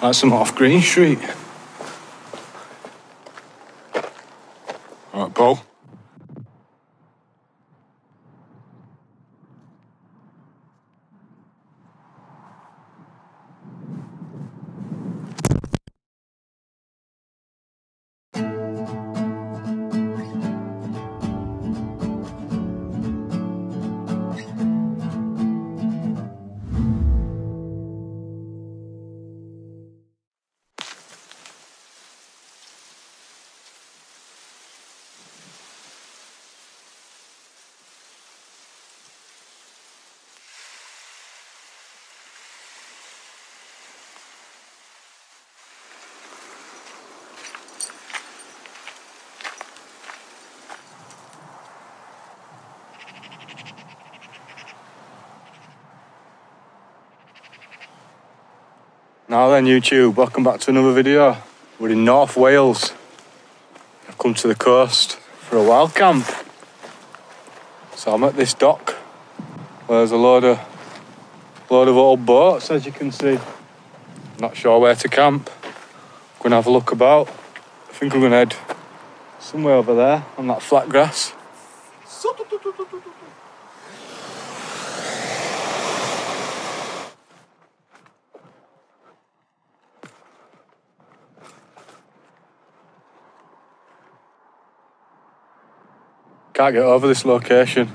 That's some off Green Street. Now then, YouTube, welcome back to another video. We're in North Wales. I've come to the coast for a wild camp. So I'm at this dock where there's a load of load of old boats, as you can see. Not sure where to camp. Gonna have a look about. I think I'm gonna head somewhere over there on that flat grass. Can't get over this location.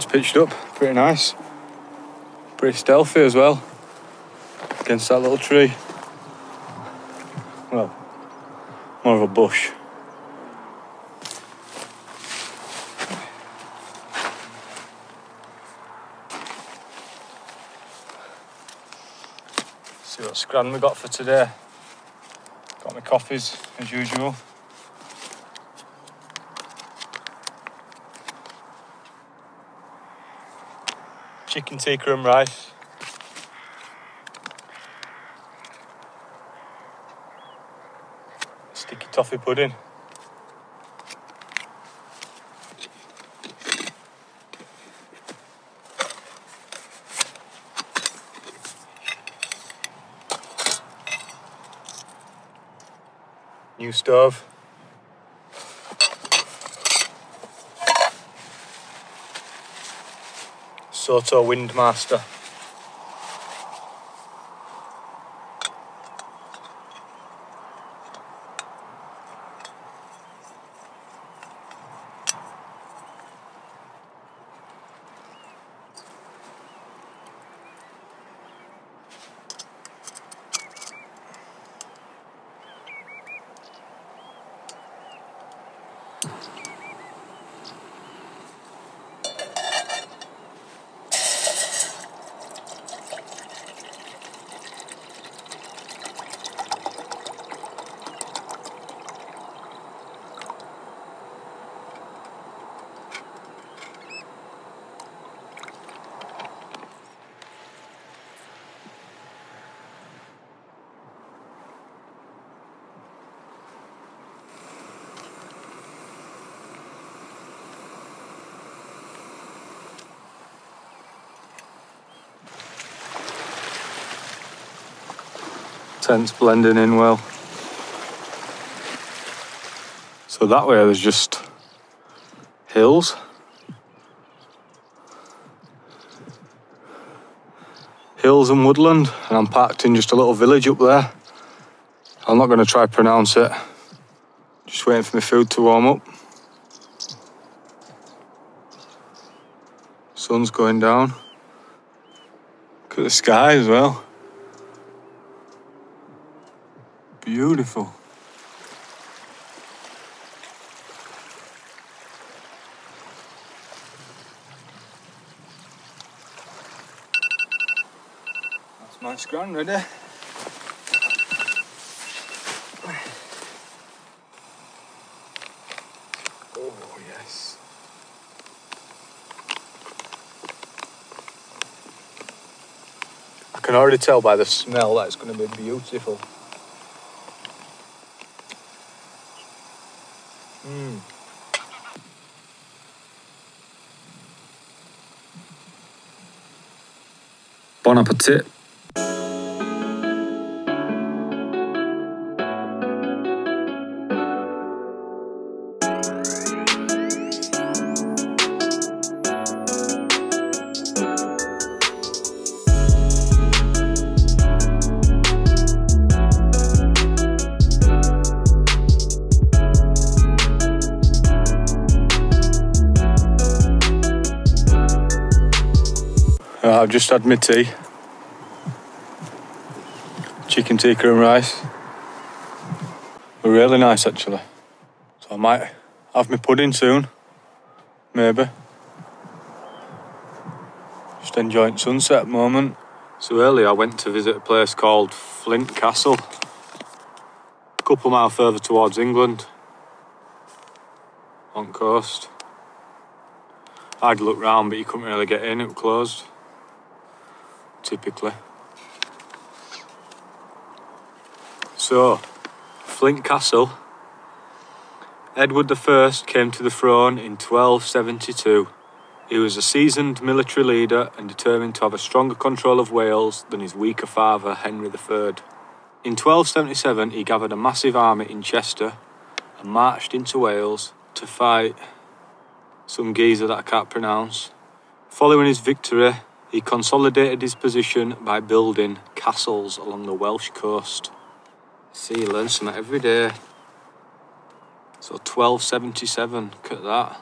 Pitched up, pretty nice. Pretty stealthy as well. Against that little tree. Well, more of a bush. See what scran we got for today. Got my coffees as usual. Chicken tikka and rice. Sticky toffee pudding. New stove. Soto Windmaster. Tent's blending in well. So that way there's just hills. Hills and woodland, and I'm parked in just a little village up there. I'm not going to try pronounce it. Just waiting for my food to warm up. Sun's going down. Look at the sky as well. Beautiful. That's my scran ready. Oh, yes. I can already tell by the smell that it's going to be beautiful. Mm. Bon appetit. I've just had my tea. Chicken tikka and rice. Really nice actually. So I might have my pudding soon. Maybe. Just enjoying sunset moment. So earlier I went to visit a place called Flint Castle. A couple of miles further towards England. On coast. I'd look round but you couldn't really get in, it was closed typically. So, Flint Castle. Edward I came to the throne in 1272. He was a seasoned military leader and determined to have a stronger control of Wales than his weaker father, Henry III. In 1277, he gathered a massive army in Chester and marched into Wales to fight some geezer that I can't pronounce. Following his victory, he consolidated his position by building castles along the Welsh coast. See, you learn something every day. So 1277, look at that.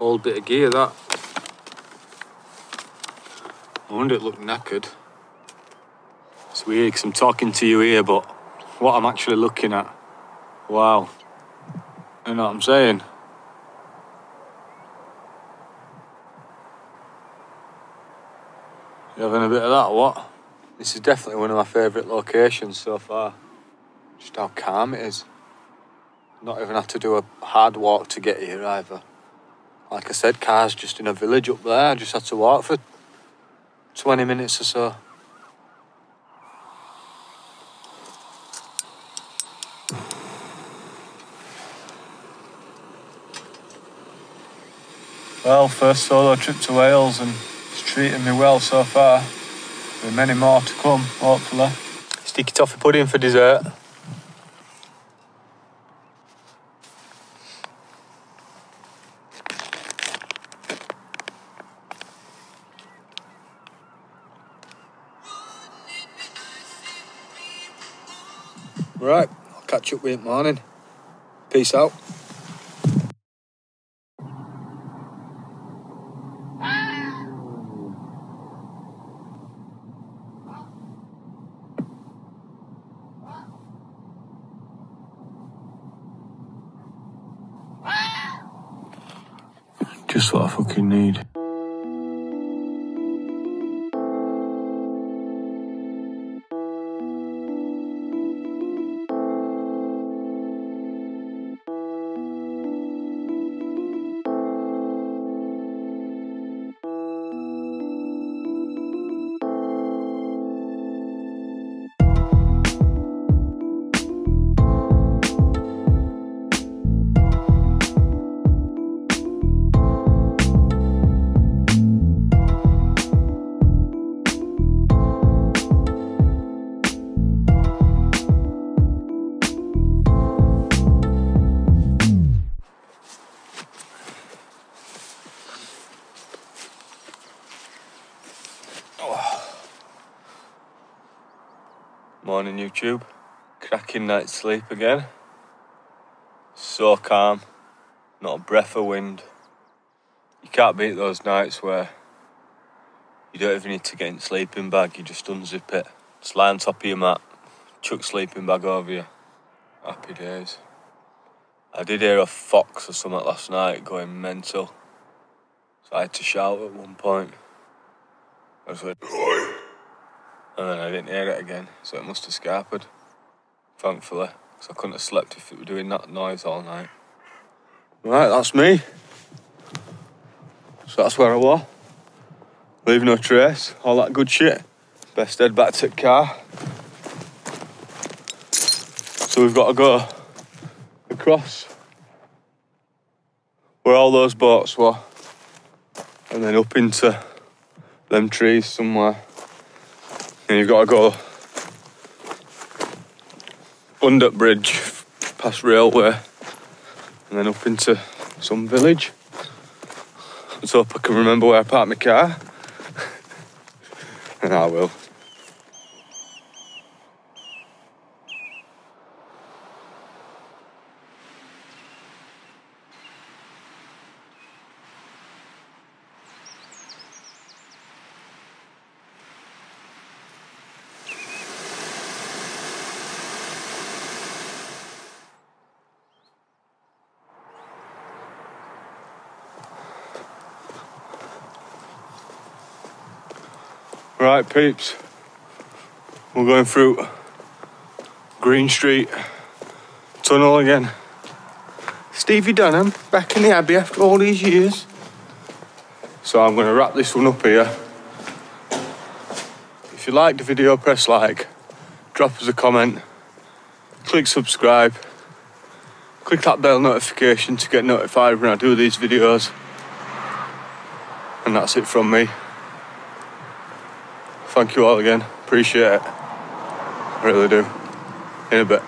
Old bit of gear, that. I wonder it looked knackered. It's weird because I'm talking to you here, but what I'm actually looking at, wow. You know what I'm saying? You having a bit of that, what? This is definitely one of my favourite locations so far. Just how calm it is. Not even have to do a hard walk to get here either. Like I said, cars just in a village up there. I just had to walk for 20 minutes or so. Well, first solo trip to Wales and treating me well so far. There are many more to come, hopefully. Sticky toffee pudding for dessert. Right, I'll catch up with you in the morning. Peace out. Just what fucking need. Morning, YouTube. Cracking night's sleep again. so calm, not a breath of wind. You can't beat those nights where you don't even need to get in sleeping bag, you just unzip it, just lie on top of your mat, chuck sleeping bag over you. Happy days. I did hear a fox or something last night going mental. So I had to shout at one point. I was like, and then I didn't hear it again, so it must have scarpered. Thankfully, because I couldn't have slept if it were doing that noise all night. Right, that's me. So that's where I was. Leave no trace, all that good shit. Best head back to the car. So we've got to go across where all those boats were and then up into them trees somewhere. And you've got to go under bridge past railway and then up into some village. Let's hope I can remember where I parked my car. and I will. Right, peeps. We're going through Green Street tunnel again. Stevie Dunham back in the Abbey after all these years. So I'm going to wrap this one up here. If you liked the video, press like, drop us a comment, click subscribe, click that bell notification to get notified when I do these videos. And that's it from me. Thank you all again. Appreciate it. I really do. In a bit.